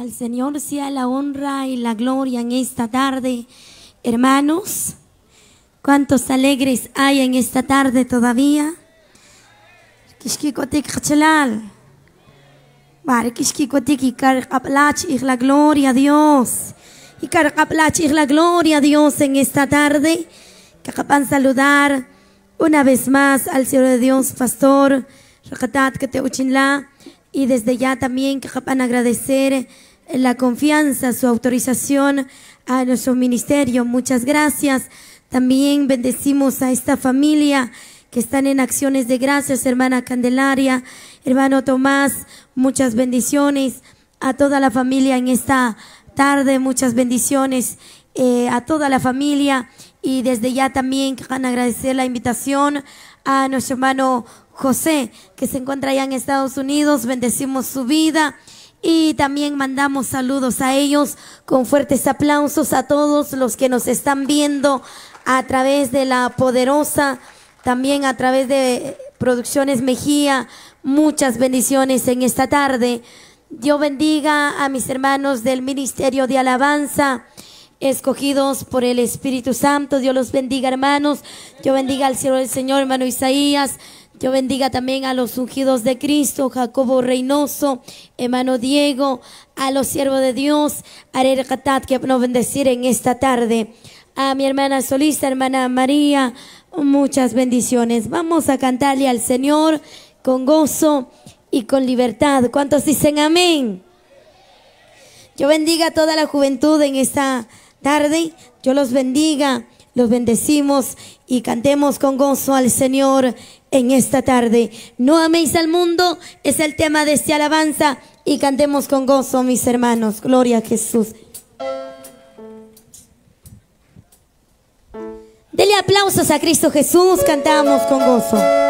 Al Señor sea la honra y la gloria en esta tarde. Hermanos, ¿cuántos alegres hay en esta tarde todavía? la gloria a Dios. Y la gloria a Dios en esta tarde. Que saludar una vez más al Señor de Dios, Pastor y desde ya también que agradecer la confianza, su autorización a nuestro ministerio. Muchas gracias. También bendecimos a esta familia que están en acciones de gracias, hermana Candelaria, hermano Tomás, muchas bendiciones a toda la familia en esta tarde, muchas bendiciones eh, a toda la familia y desde ya también van agradecer la invitación a nuestro hermano José, que se encuentra allá en Estados Unidos. Bendecimos su vida y también mandamos saludos a ellos con fuertes aplausos a todos los que nos están viendo a través de la poderosa, también a través de Producciones Mejía. Muchas bendiciones en esta tarde. Dios bendiga a mis hermanos del Ministerio de Alabanza escogidos por el Espíritu Santo. Dios los bendiga, hermanos. Yo bendiga al cielo del Señor, hermano Isaías. Yo bendiga también a los ungidos de Cristo, Jacobo Reynoso, hermano Diego, a los siervos de Dios, Arer Katat, que nos bendecir en esta tarde. A mi hermana solista, hermana María, muchas bendiciones. Vamos a cantarle al Señor con gozo y con libertad. ¿Cuántos dicen amén? Yo bendiga a toda la juventud en esta tarde. Yo los bendiga, los bendecimos y cantemos con gozo al Señor en esta tarde. No améis al mundo es el tema de esta alabanza y cantemos con gozo, mis hermanos. Gloria a Jesús. Dele aplausos a Cristo Jesús, cantamos con gozo.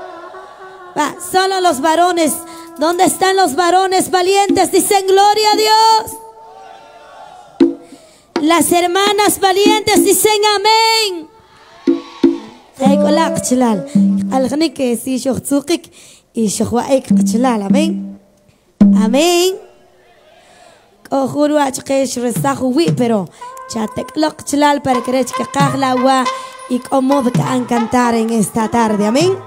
Va, solo los varones ¿Dónde están los varones valientes? Dicen gloria a Dios. Las hermanas valientes dicen amén. Amén. Amén. pero. Amén.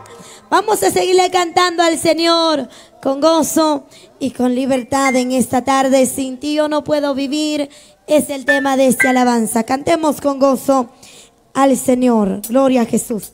Vamos a seguirle cantando al Señor con gozo y con libertad en esta tarde. Sin ti yo no puedo vivir. Es el tema de esta alabanza. Cantemos con gozo al Señor. Gloria a Jesús.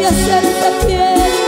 de hacerte fiel.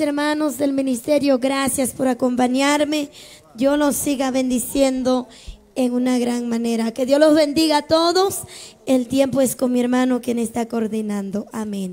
Hermanos del ministerio, gracias por acompañarme. Dios los siga bendiciendo en una gran manera. Que Dios los bendiga a todos. El tiempo es con mi hermano quien está coordinando. Amén.